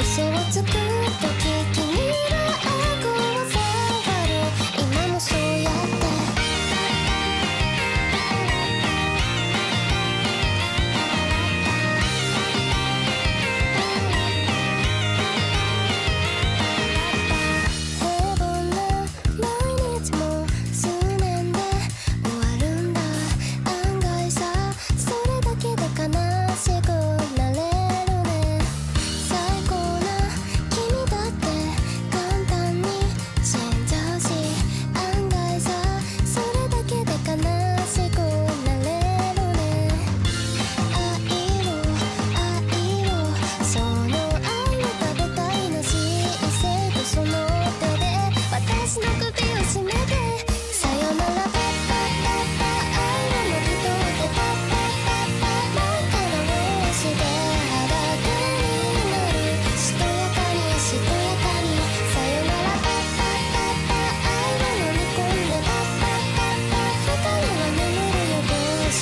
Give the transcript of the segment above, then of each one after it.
嘘をつくとき君は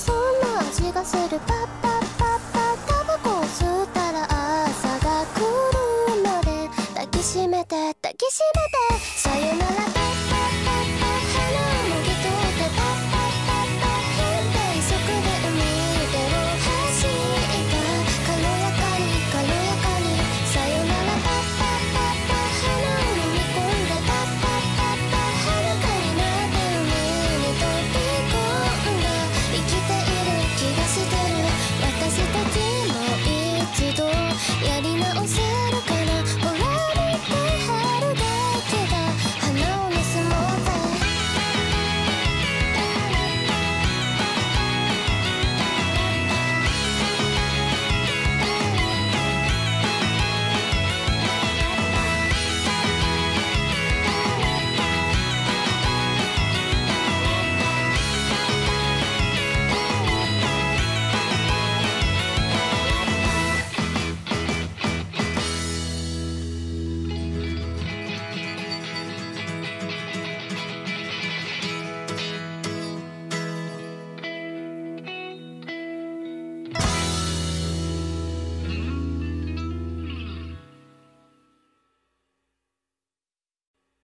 そんな味がするパッパッパッパタバコを吸ったら朝が来るまで抱きしめて抱きしめてさよなら